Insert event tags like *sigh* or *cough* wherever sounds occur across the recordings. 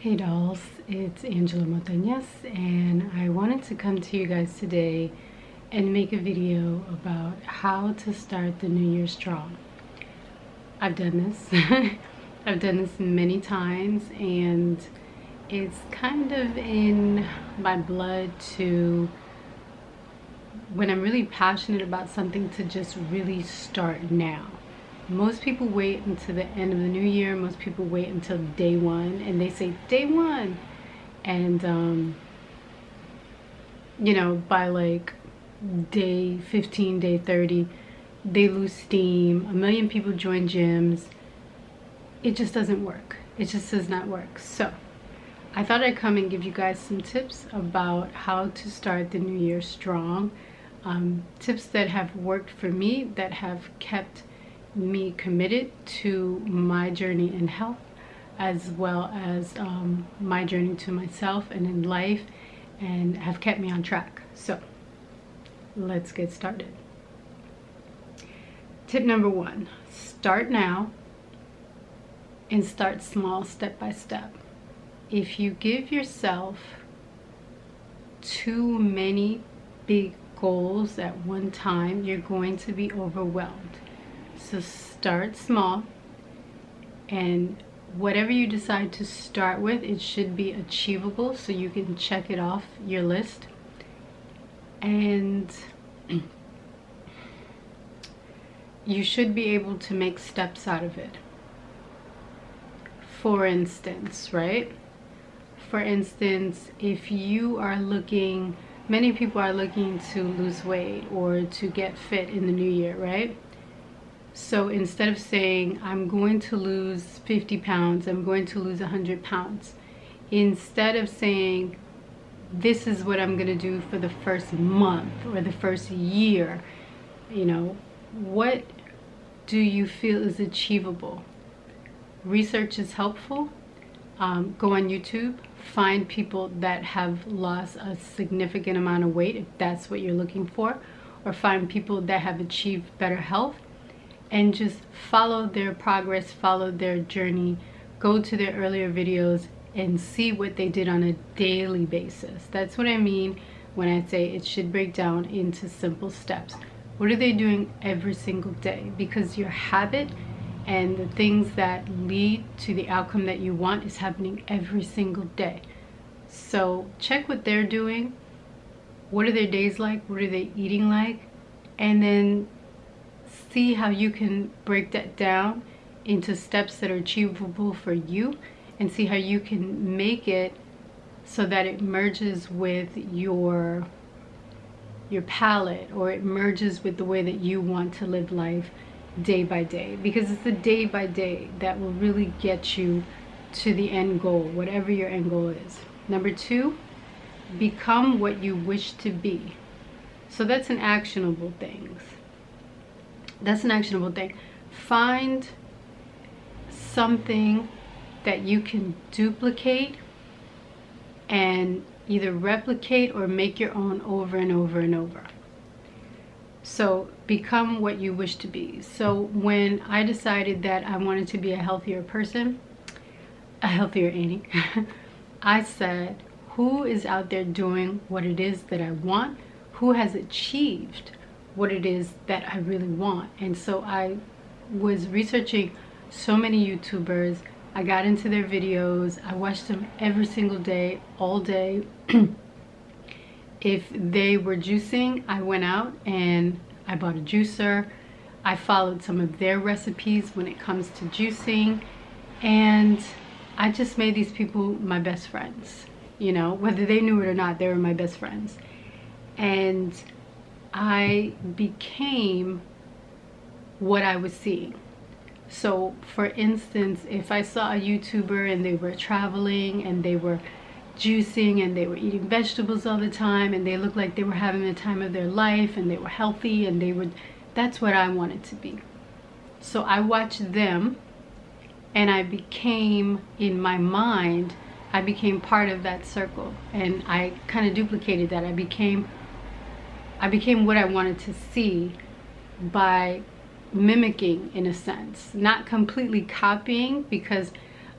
Hey dolls, it's Angela Montañez and I wanted to come to you guys today and make a video about how to start the new year strong. I've done this. *laughs* I've done this many times and it's kind of in my blood to when I'm really passionate about something to just really start now most people wait until the end of the new year. Most people wait until day one and they say day one. And um, you know by like day 15 day 30 they lose steam. A million people join gyms. It just doesn't work. It just does not work. So I thought I'd come and give you guys some tips about how to start the new year strong. Um, tips that have worked for me that have kept me committed to my journey in health as well as um, my journey to myself and in life and have kept me on track. So let's get started. Tip number one, start now and start small step by step. If you give yourself too many big goals at one time, you're going to be overwhelmed. So start small and whatever you decide to start with, it should be achievable so you can check it off your list. And *clears throat* you should be able to make steps out of it. For instance, right? For instance, if you are looking, many people are looking to lose weight or to get fit in the new year, right? So instead of saying, I'm going to lose 50 pounds, I'm going to lose 100 pounds, instead of saying, this is what I'm going to do for the first month or the first year, you know, what do you feel is achievable? Research is helpful. Um, go on YouTube, find people that have lost a significant amount of weight if that's what you're looking for, or find people that have achieved better health and just follow their progress, follow their journey, go to their earlier videos and see what they did on a daily basis. That's what I mean when I say it should break down into simple steps. What are they doing every single day? Because your habit and the things that lead to the outcome that you want is happening every single day. So check what they're doing. What are their days like? What are they eating like? And then see how you can break that down into steps that are achievable for you and see how you can make it so that it merges with your your palette or it merges with the way that you want to live life day by day. Because it's the day by day that will really get you to the end goal whatever your end goal is. Number two become what you wish to be. So that's an actionable things that's an actionable thing. Find something that you can duplicate and either replicate or make your own over and over and over. So become what you wish to be. So when i decided that i wanted to be a healthier person a healthier annie *laughs* i said who is out there doing what it is that i want? Who has achieved what it is that I really want. And so I was researching so many YouTubers. I got into their videos. I watched them every single day, all day. *clears throat* if they were juicing, I went out and I bought a juicer. I followed some of their recipes when it comes to juicing. And I just made these people my best friends. You know, whether they knew it or not, they were my best friends. And I became what I was seeing. So for instance, if I saw a YouTuber and they were traveling and they were juicing and they were eating vegetables all the time and they looked like they were having the time of their life and they were healthy and they would, that's what I wanted to be. So I watched them and I became, in my mind, I became part of that circle and I kind of duplicated that. I became I became what I wanted to see by mimicking in a sense not completely copying because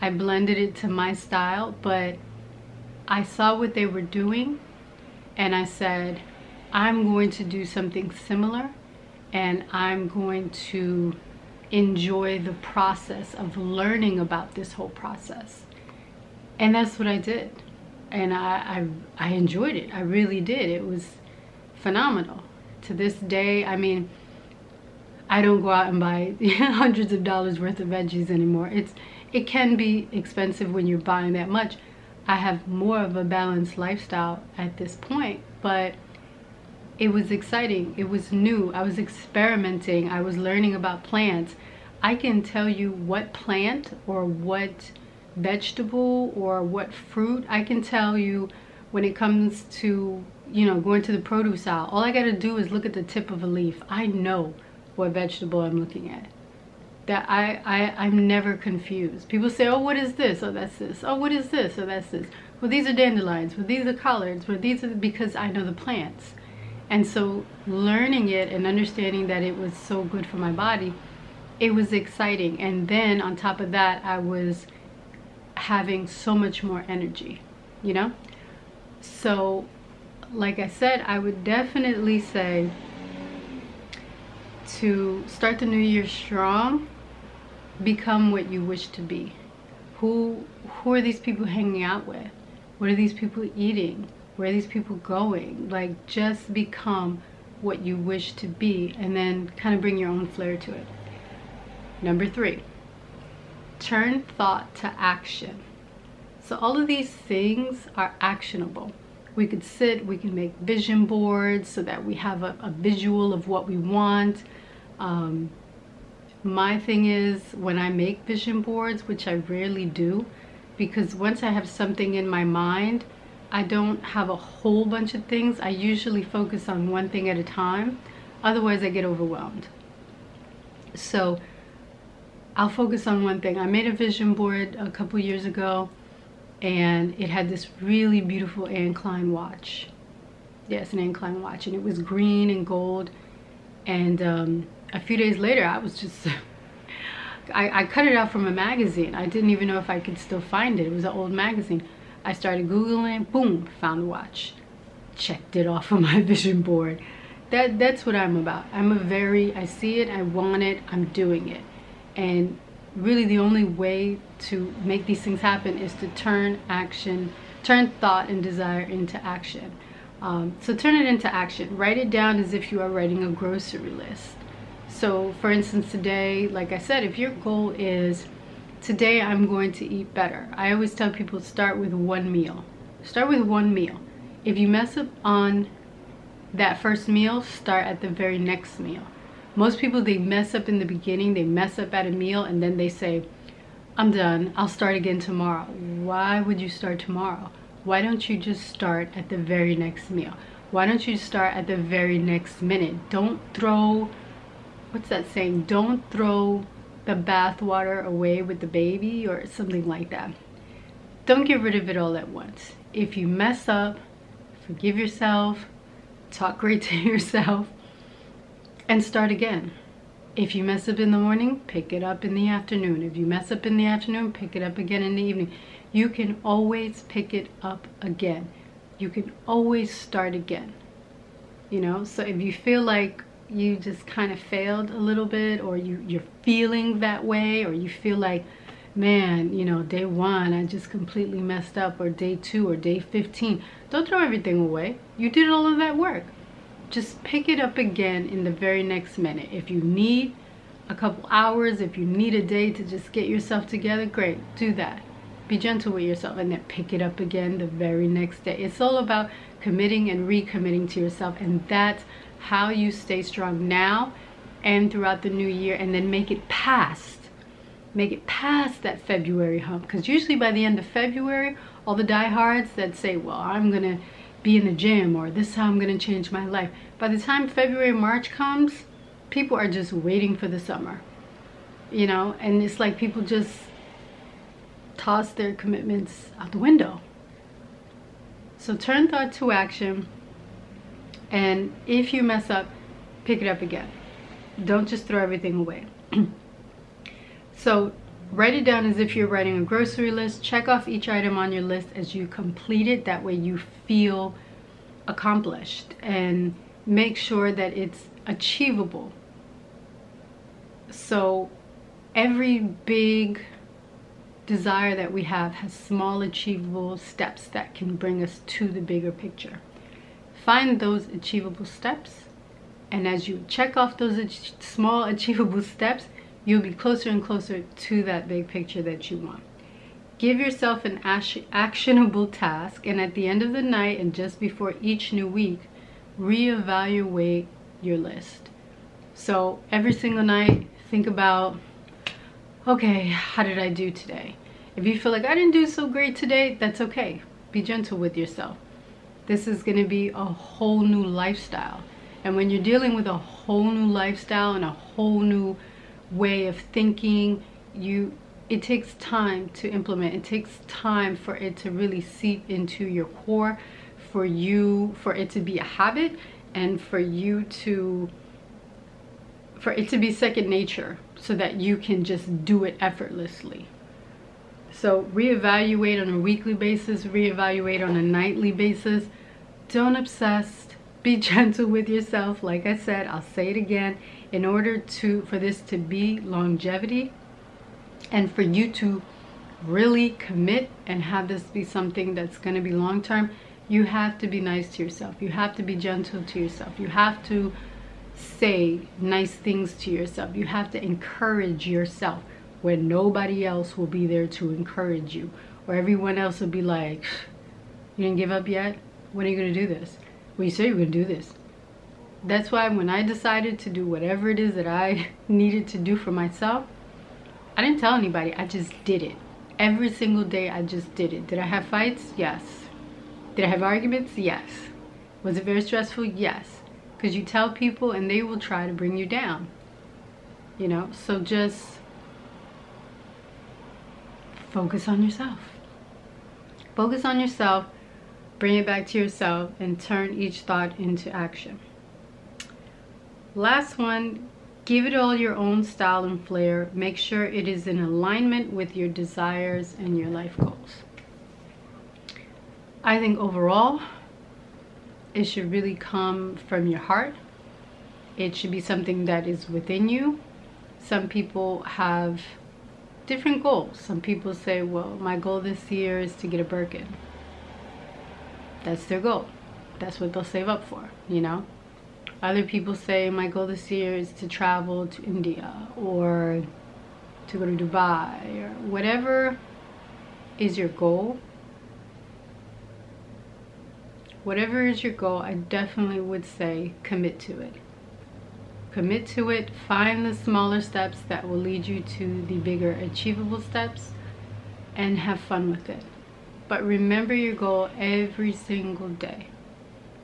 I blended it to my style, but I saw what they were doing and I said, I'm going to do something similar and I'm going to enjoy the process of learning about this whole process. And that's what I did. And I, I, I enjoyed it. I really did. It was phenomenal. To this day, I mean, I don't go out and buy *laughs* hundreds of dollars worth of veggies anymore. It's it can be expensive when you're buying that much. I have more of a balanced lifestyle at this point, but it was exciting. It was new. I was experimenting. I was learning about plants. I can tell you what plant or what vegetable or what fruit. I can tell you when it comes to, you know, going to the produce aisle. All I got to do is look at the tip of a leaf. I know what vegetable I'm looking at. That I, I, I'm never confused. People say, oh, what is this? Oh, that's this. Oh, what is this? Oh, that's this. Well, these are dandelions. Well, these are collards. Well, these are because I know the plants. And so learning it and understanding that it was so good for my body, it was exciting. And then on top of that, I was having so much more energy, you know? So, like I said, I would definitely say to start the new year strong, become what you wish to be. Who who are these people hanging out with? What are these people eating? Where are these people going? Like just become what you wish to be and then kind of bring your own flair to it. Number 3. Turn thought to action. So all of these things are actionable. We could sit, we can make vision boards so that we have a, a visual of what we want. Um, my thing is when I make vision boards, which I rarely do, because once I have something in my mind, I don't have a whole bunch of things. I usually focus on one thing at a time. Otherwise, I get overwhelmed. So I'll focus on one thing. I made a vision board a couple years ago and it had this really beautiful Anne Klein watch. Yes, an Anne Klein watch. And it was green and gold. And um, a few days later, I was just, *laughs* I, I cut it out from a magazine. I didn't even know if I could still find it. It was an old magazine. I started Googling, boom, found the watch. Checked it off of my *laughs* vision board. That, that's what I'm about. I'm a very, I see it, I want it, I'm doing it. And really the only way to make these things happen is to turn action, turn thought and desire into action. Um, so turn it into action. Write it down as if you are writing a grocery list. So for instance, today, like I said, if your goal is today I'm going to eat better. I always tell people start with one meal. Start with one meal. If you mess up on that first meal, start at the very next meal. Most people, they mess up in the beginning, they mess up at a meal, and then they say, I'm done, I'll start again tomorrow. Why would you start tomorrow? Why don't you just start at the very next meal? Why don't you start at the very next minute? Don't throw what's that saying? Don't throw the bathwater away with the baby or something like that. Don't get rid of it all at once. If you mess up, forgive yourself, talk great *laughs* to yourself, and start again. If you mess up in the morning, pick it up in the afternoon. If you mess up in the afternoon, pick it up again in the evening. You can always pick it up again. You can always start again. You know, so if you feel like you just kind of failed a little bit or you, you're feeling that way or you feel like, man, you know, day one, I just completely messed up or day two or day 15. Don't throw everything away. You did all of that work. Just pick it up again in the very next minute. If you need a couple hours, if you need a day to just get yourself together, great, do that. Be gentle with yourself and then pick it up again the very next day. It's all about committing and recommitting to yourself and that's how you stay strong now and throughout the new year and then make it past make it past that February hump because usually by the end of February all the diehards that say well I'm gonna be in the gym or this is how I'm gonna change my life by the time February March comes people are just waiting for the summer you know and it's like people just toss their commitments out the window so turn thought to action and if you mess up, pick it up again. Don't just throw everything away. *clears throat* so Write it down as if you're writing a grocery list. Check off each item on your list as you complete it. That way you feel accomplished and make sure that it's achievable. So every big desire that we have has small achievable steps that can bring us to the bigger picture. Find those achievable steps and as you check off those small *laughs* achievable steps, you'll be closer and closer to that big picture that you want. Give yourself an actionable task and at the end of the night and just before each new week, reevaluate your list. So every single night, think about, okay, how did I do today? If you feel like I didn't do so great today, that's okay. Be gentle with yourself. This is gonna be a whole new lifestyle. And when you're dealing with a whole new lifestyle and a whole new way of thinking, you it takes time to implement. It takes time for it to really seep into your core, for you, for it to be a habit, and for you to, for it to be second nature so that you can just do it effortlessly. So reevaluate on a weekly basis, reevaluate on a nightly basis. Don't obsess. Be *laughs* gentle with yourself. Like I said, I'll say it again. In order to for this to be longevity and for you to really commit and have this be something that's going to be long term, you have to be nice to yourself. You have to be gentle to yourself. You have to say nice things to yourself. You have to encourage yourself when nobody else will be there to encourage you. Or everyone else will be like, you didn't give up yet? When are you going to do this? when you say you're going to do this. That's why when I decided to do whatever it is that I *laughs* needed to do for myself, I didn't tell anybody. I just did it. Every single day I just did it. Did I have fights? Yes. Did I have arguments? Yes. Was it very stressful? Yes. Because you tell people and they will try to bring you down. You know, so just focus on yourself. Focus on yourself, bring it back to yourself, and turn each thought into action. Last one, give it all your own style and flair. Make sure it is in alignment with your desires and your life goals. I think overall, it should really come from your heart. It should be something that is within you. Some people have different goals. Some people say, well, my goal this year is to get a Birkin. That's their goal. That's what they'll save up for, you know? Other people say, my goal this year is to travel to India or to go to Dubai or whatever is your goal whatever is your goal, I definitely would say commit to it. Commit to it, find the smaller steps that will lead you to the bigger achievable steps, and have fun with it. But remember your goal every single day.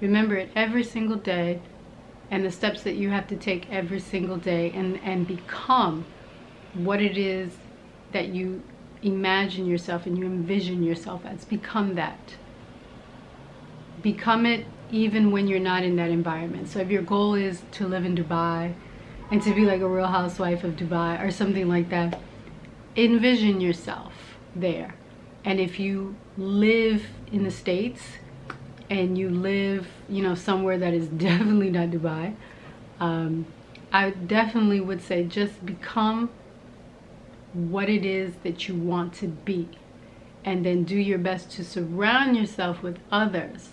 Remember it every single day and the steps that you have to take every single day and, and become what it is that you imagine yourself and you envision yourself as. Become that become it even when you're not in that environment. So if your goal is to live in Dubai and to be like a real housewife of Dubai or something like that, envision yourself there. And if you live in the States and you live, you know, somewhere that is *laughs* definitely not Dubai, um, I definitely would say just become what it is that you want to be and then do your best to surround yourself with others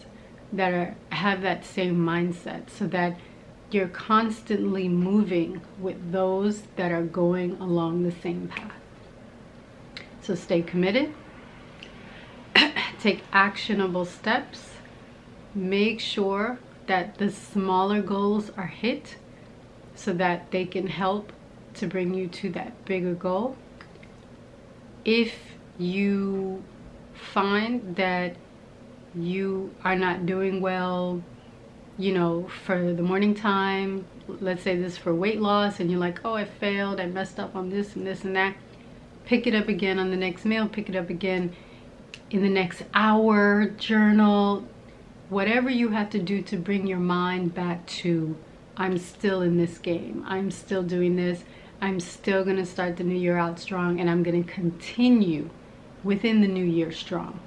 that are have that same mindset so that you're constantly moving with those that are going along the same path. So stay committed, *clears throat* take actionable steps, make sure that the smaller goals are hit so that they can help to bring you to that bigger goal. If you find that you are not doing well, you know, for the morning time, let's say this for weight loss, and you're like, oh, I failed, I messed up on this and this and that, pick it up again on the next meal, pick it up again in the next hour, journal, whatever you have to do to bring your mind back to, I'm still in this game, I'm still doing this, I'm still going to start the new year out strong and I'm going to continue within the new year strong.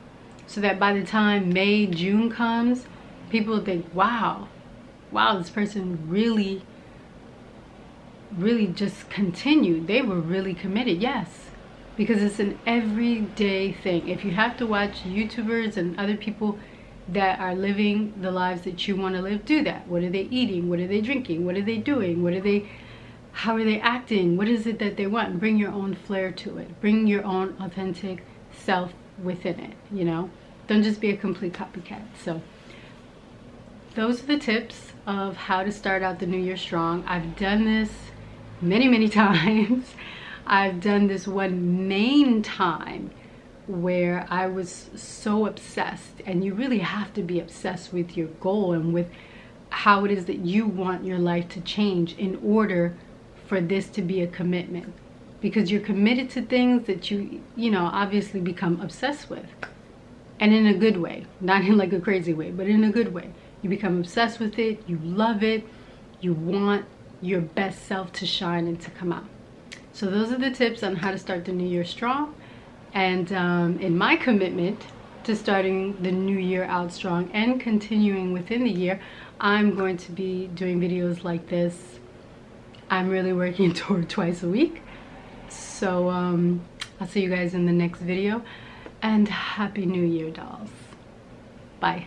So that by the time May, June comes, people think, wow, wow, this person really, really just continued. They were really committed. Yes, because it's an everyday thing. If you have to watch YouTubers and other people that are living the lives that you want to live, do that. What are they eating? What are they drinking? What are they doing? What are they, how are they acting? What is it that they want? Bring your own flair to it. Bring your own authentic self within it, you know? Don't just be a complete copycat. So those are the tips of how to start out the new year strong. I've done this many, many *laughs* times. I've done this one main time where I was so obsessed and you really have to be obsessed with your goal and with how it is that you want your life to change in order for this to be a commitment. Because you're committed to things that you you know obviously become obsessed with. And in a good way not in like a crazy way but in a good way. You become obsessed with it you love it you want your best self to shine and to come out. So those are the tips on how to start the new year strong and um, in my commitment to starting the new year out strong and continuing within the year i'm going to be doing videos like this. I'm really working *laughs* toward twice a week. So um, I'll see you guys in the next video. And happy new year dolls. Bye